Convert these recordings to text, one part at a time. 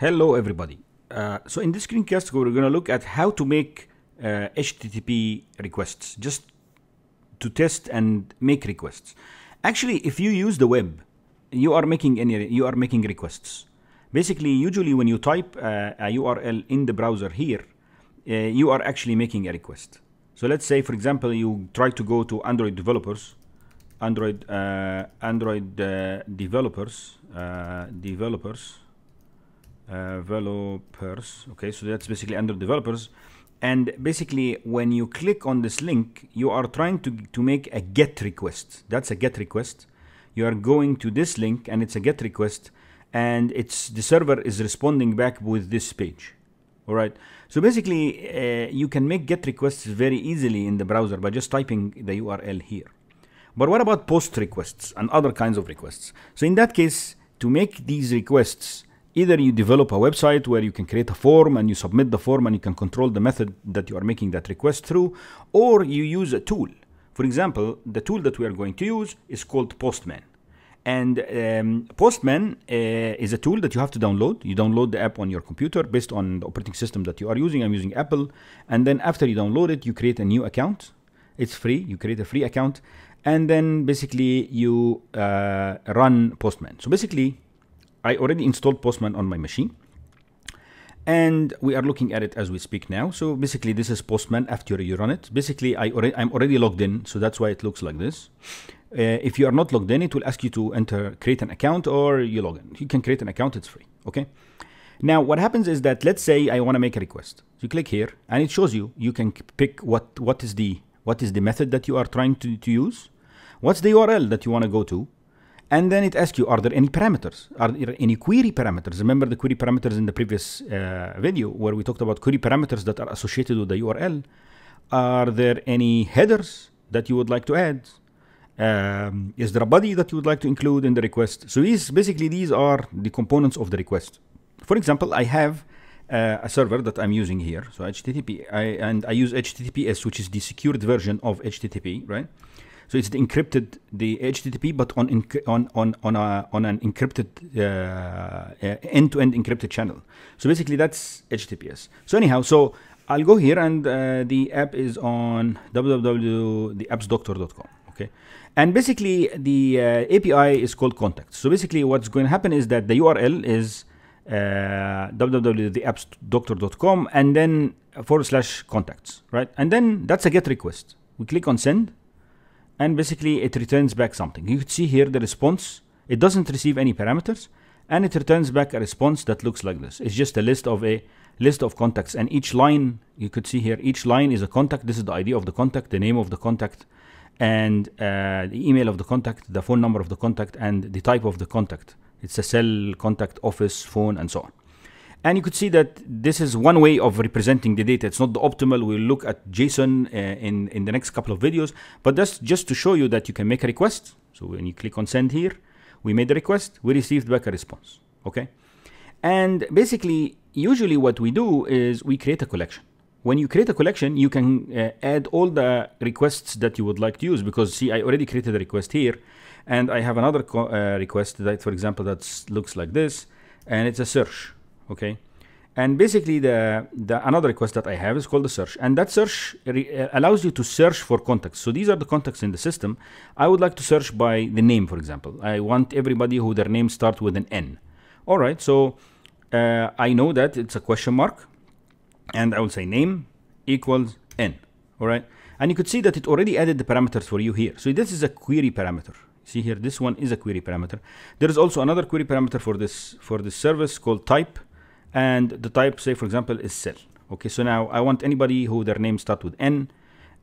Hello, everybody. Uh, so in this screencast, we're going to look at how to make uh, HTTP requests, just to test and make requests. Actually, if you use the web, you are making any you are making requests. Basically, usually when you type uh, a URL in the browser here, uh, you are actually making a request. So let's say, for example, you try to go to Android developers, Android uh, Android uh, developers, developers, developers. Okay, so that's basically Android developers. And basically, when you click on this link, you are trying to, to make a GET request. That's a GET request. You are going to this link, and it's a GET request, and it's the server is responding back with this page. All right. So basically, uh, you can make GET requests very easily in the browser by just typing the URL here. But what about POST requests and other kinds of requests? So in that case, to make these requests, either you develop a website where you can create a form and you submit the form and you can control the method that you are making that request through, or you use a tool. For example, the tool that we are going to use is called Postman. And um, Postman uh, is a tool that you have to download. You download the app on your computer based on the operating system that you are using. I'm using Apple. And then after you download it, you create a new account. It's free. You create a free account. And then basically you uh, run Postman. So basically, I already installed Postman on my machine. And we are looking at it as we speak now. So basically, this is Postman after you run it. Basically, I already, I'm already logged in, so that's why it looks like this. Uh, if you are not logged in, it will ask you to enter, create an account, or you log in. You can create an account; it's free. Okay. Now, what happens is that let's say I want to make a request. You click here, and it shows you. You can pick what what is the what is the method that you are trying to, to use, what's the URL that you want to go to, and then it asks you, are there any parameters? Are there any query parameters? Remember the query parameters in the previous uh, video where we talked about query parameters that are associated with the URL. Are there any headers that you would like to add? Um, is there a body that you would like to include in the request? So these basically these are the components of the request. For example, I have uh, a server that I'm using here, so HTTP, I, and I use HTTPS, which is the secured version of HTTP, right? So it's the encrypted, the HTTP, but on on on on, a, on an encrypted uh, end-to-end encrypted channel. So basically, that's HTTPS. So anyhow, so I'll go here, and uh, the app is on www.theappsdoctor.com. Okay, and basically the uh, API is called contacts. So basically, what's going to happen is that the URL is uh, www.theappsdoctor.com and then forward slash contacts, right? And then that's a GET request. We click on send and basically it returns back something. You can see here the response. It doesn't receive any parameters and it returns back a response that looks like this. It's just a list of a list of contacts and each line you could see here each line is a contact. This is the ID of the contact, the name of the contact and uh, the email of the contact, the phone number of the contact and the type of the contact. It's a cell, contact, office, phone and so on. And you could see that this is one way of representing the data. It's not the optimal. We'll look at JSON uh, in, in the next couple of videos. But that's just to show you that you can make a request. So when you click on send here, we made a request. We received back a response. Okay. And basically, usually what we do is we create a collection. When you create a collection, you can uh, add all the requests that you would like to use because see, I already created a request here. And I have another uh, request that, for example, that looks like this. And it's a search okay? And basically the, the another request that I have is called the search. And that search uh, allows you to search for contacts. So these are the contacts in the system. I would like to search by the name for example. I want everybody who their name starts with an N. All right so uh, I know that it's a question mark and I will say name equals N. All right? And you could see that it already added the parameters for you here. So this is a query parameter. See here this one is a query parameter. There is also another query parameter for this for this service called type and the type say for example is cell. Okay so now I want anybody who their name start with N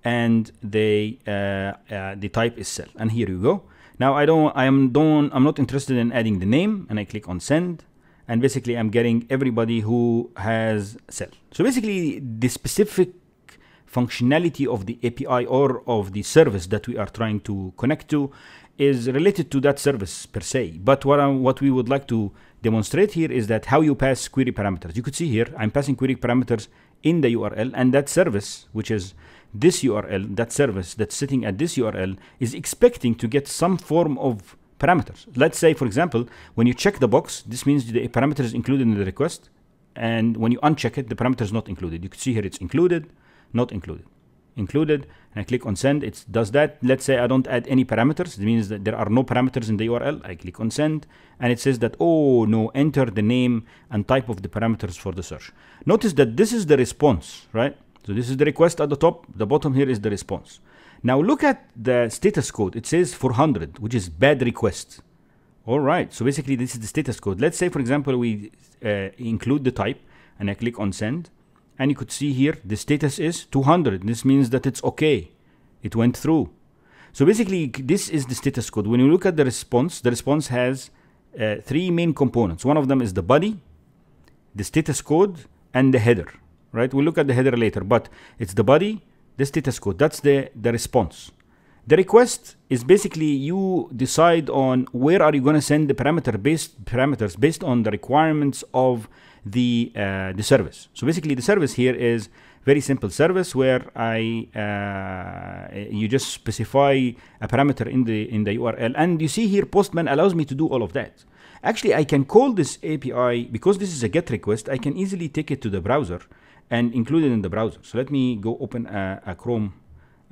and they uh, uh, the type is cell. And here you go. Now I don't I am don't I'm not interested in adding the name and I click on send. And basically I'm getting everybody who has cell. So basically the specific functionality of the API or of the service that we are trying to connect to is related to that service per se but what I, what we would like to demonstrate here is that how you pass query parameters. You could see here, I'm passing query parameters in the URL and that service, which is this URL, that service that's sitting at this URL is expecting to get some form of parameters. Let's say, for example, when you check the box, this means the parameter is included in the request. And when you uncheck it, the parameter is not included. You can see here it's included, not included, included. And I click on send. It does that. Let's say I don't add any parameters. It means that there are no parameters in the URL. I click on send. And it says that, oh, no, enter the name and type of the parameters for the search. Notice that this is the response, right? So this is the request at the top. The bottom here is the response. Now look at the status code. It says 400, which is bad request. All right. So basically, this is the status code. Let's say, for example, we uh, include the type, and I click on send, and you could see here the status is 200. This means that it's okay. It went through. So basically, this is the status code. When you look at the response, the response has uh, three main components. One of them is the body, the status code, and the header. Right? We'll look at the header later, but it's the body, the status code. That's the, the response. The request is basically you decide on where are you going to send the parameter based parameters based on the requirements of the uh, the service. So basically, the service here is very simple service where I uh, you just specify a parameter in the in the URL, and you see here Postman allows me to do all of that. Actually, I can call this API because this is a GET request. I can easily take it to the browser and include it in the browser. So let me go open a, a Chrome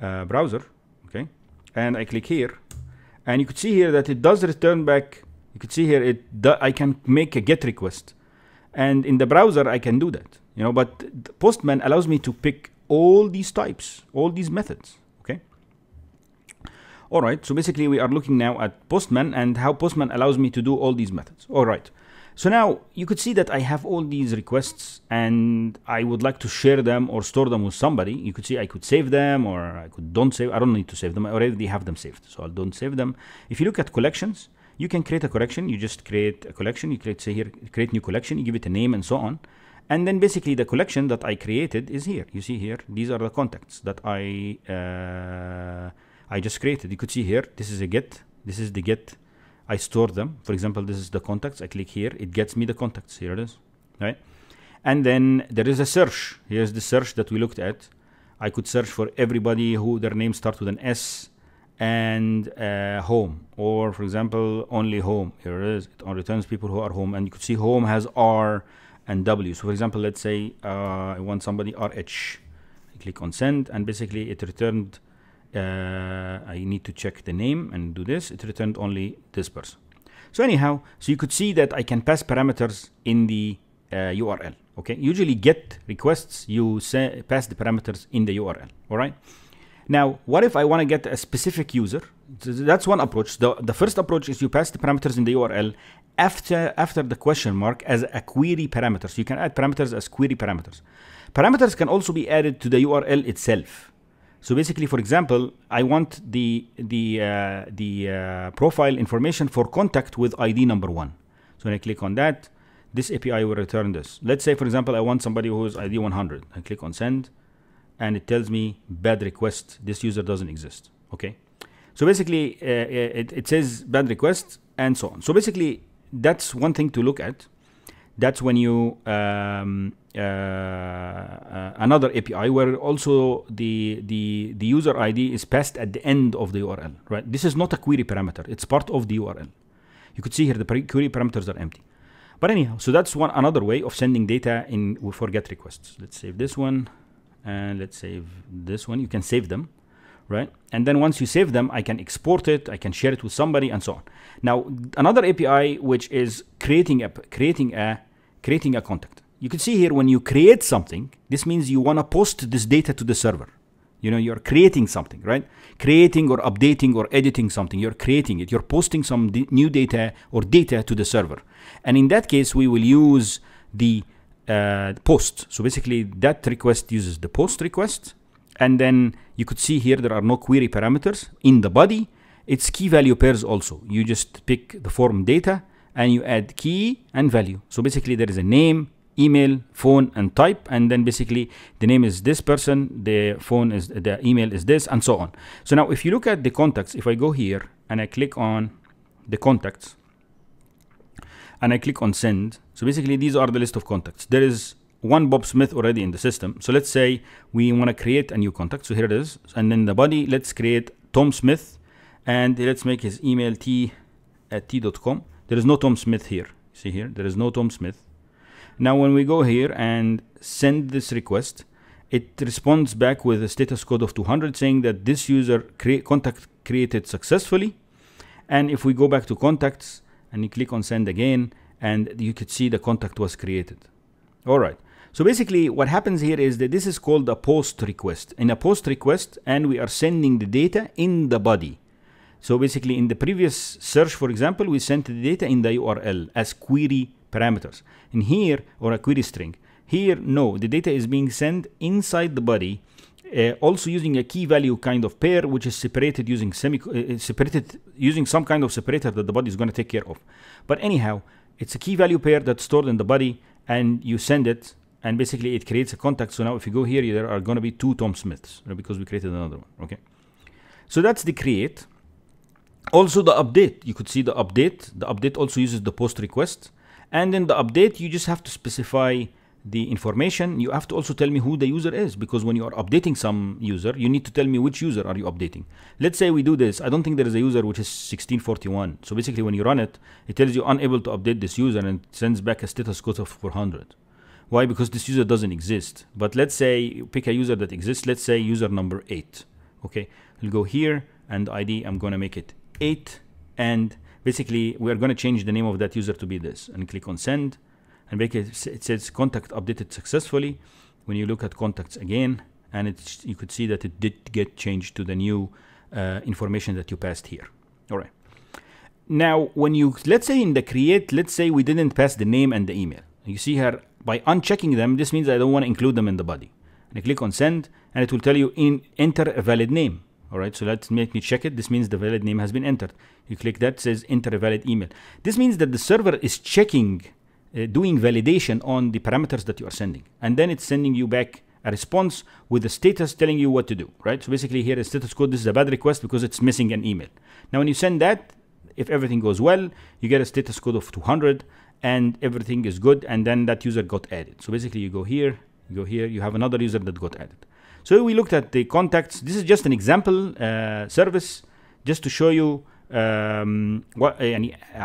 uh, browser, okay? And I click here, and you could see here that it does return back. You could see here it I can make a GET request, and in the browser I can do that, you know. But Postman allows me to pick all these types, all these methods, okay? All right. So basically, we are looking now at Postman and how Postman allows me to do all these methods. All right. So now you could see that I have all these requests and I would like to share them or store them with somebody. You could see I could save them or I could don't save. I don't need to save them. I already have them saved. So I don't save them. If you look at collections, you can create a collection. You just create a collection. You create, say here, create new collection. You give it a name and so on. And then basically the collection that I created is here. You see here, these are the contacts that I, uh, I just created. You could see here, this is a get. This is the get I store them. For example, this is the contacts. I click here. It gets me the contacts. Here it is. Right? And then there is a search. Here's the search that we looked at. I could search for everybody who their name starts with an S and uh, home. Or, for example, only home. Here it is. It returns people who are home. And you could see home has R and W. So, for example, let's say uh, I want somebody RH. I click on send, and basically it returned uh, I need to check the name and do this. It returned only this person. So anyhow, so you could see that I can pass parameters in the uh, URL. Okay, usually get requests, you say, pass the parameters in the URL. All right. Now, what if I want to get a specific user? That's one approach. The, the first approach is you pass the parameters in the URL after after the question mark as a query parameter. So you can add parameters as query parameters. Parameters can also be added to the URL itself. So basically, for example, I want the the uh, the uh, profile information for contact with ID number one. So when I click on that, this API will return this. Let's say, for example, I want somebody who is ID 100. I click on send, and it tells me bad request. This user doesn't exist. Okay. So basically, uh, it, it says bad request and so on. So basically, that's one thing to look at that's when you um, uh, uh, another API where also the the the user ID is passed at the end of the URL. Right. This is not a query parameter. It's part of the URL. You could see here the query parameters are empty. But anyhow, so that's one another way of sending data in for GET requests. Let's save this one, and let's save this one. You can save them, right? And then once you save them, I can export it, I can share it with somebody, and so on. Now, another API which is creating a creating a creating a contact. You can see here when you create something, this means you want to post this data to the server. You know, you're creating something, right? Creating or updating or editing something. You're creating it. You're posting some new data or data to the server. And in that case, we will use the uh, post. So basically, that request uses the post request. And then you could see here there are no query parameters in the body. It's key value pairs also. You just pick the form data and you add key and value. So basically there is a name, email, phone, and type, and then basically the name is this person, the phone is the email is this, and so on. So now if you look at the contacts, if I go here and I click on the contacts and I click on send, so basically these are the list of contacts. There is one Bob Smith already in the system. So let's say we want to create a new contact. So here it is. And then the body, let's create Tom Smith and let's make his email T at t.com. There is no Tom Smith here. See here, there is no Tom Smith. Now when we go here and send this request, it responds back with a status code of 200 saying that this user cre contact created successfully. And if we go back to contacts and you click on send again, and you could see the contact was created. All right. So basically what happens here is that this is called a post request. In a post request, and we are sending the data in the body. So basically in the previous search, for example, we sent the data in the URL as query parameters. In here, or a query string. Here, no, the data is being sent inside the body, uh, also using a key value kind of pair, which is separated using semi uh, separated using some kind of separator that the body is going to take care of. But anyhow, it's a key value pair that's stored in the body, and you send it, and basically it creates a contact. So now if you go here, there are going to be two Tom Smiths because we created another one. Okay, so that's the create. Also the update, you could see the update. The update also uses the post request. And in the update, you just have to specify the information. You have to also tell me who the user is because when you are updating some user, you need to tell me which user are you updating. Let's say we do this. I don't think there is a user which is 1641. So basically when you run it, it tells you unable to update this user and sends back a status code of 400. Why? Because this user doesn't exist. But let's say pick a user that exists. Let's say user number 8. Okay, we'll go here and ID, I'm going to make it 8 and basically we are going to change the name of that user to be this and click on send and it says contact updated successfully when you look at contacts again and it's you could see that it did get changed to the new uh, information that you passed here all right now when you let's say in the create let's say we didn't pass the name and the email you see here by unchecking them this means I don't want to include them in the body and I click on send and it will tell you in enter a valid name all right, so let's make me check it. This means the valid name has been entered. You click that, says enter a valid email. This means that the server is checking, uh, doing validation on the parameters that you are sending. And then it's sending you back a response with the status telling you what to do, right? So basically here is status code. This is a bad request because it's missing an email. Now when you send that, if everything goes well, you get a status code of 200 and everything is good. And then that user got added. So basically you go here, you go here, you have another user that got added. So we looked at the contacts. This is just an example uh, service just to show you um, what uh,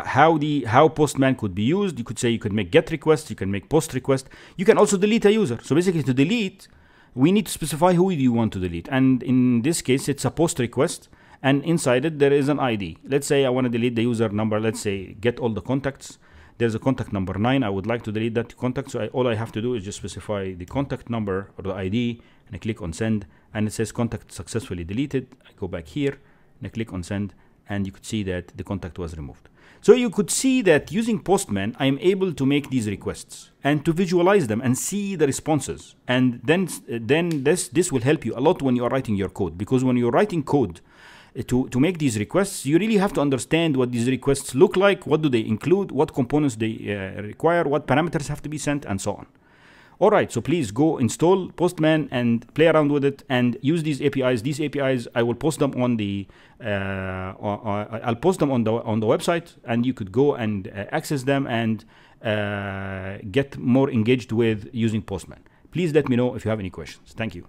how the how Postman could be used. You could say you could make GET requests, you can make POST request. You can also delete a user. So basically, to delete, we need to specify who you want to delete. And in this case, it's a POST request, and inside it there is an ID. Let's say I want to delete the user number. Let's say get all the contacts. There's a contact number nine. I would like to delete that contact. So I, all I have to do is just specify the contact number or the ID and I click on send and it says contact successfully deleted. I go back here and I click on send and you could see that the contact was removed. So you could see that using Postman, I am able to make these requests and to visualize them and see the responses. And then, then this, this will help you a lot when you are writing your code because when you're writing code, uh, to, to make these requests, you really have to understand what these requests look like, what do they include, what components they uh, require, what parameters have to be sent, and so on. All right, so please go install Postman and play around with it and use these APIs. These APIs, I will post them on the, uh, I'll post them on the on the website, and you could go and uh, access them and uh, get more engaged with using Postman. Please let me know if you have any questions. Thank you.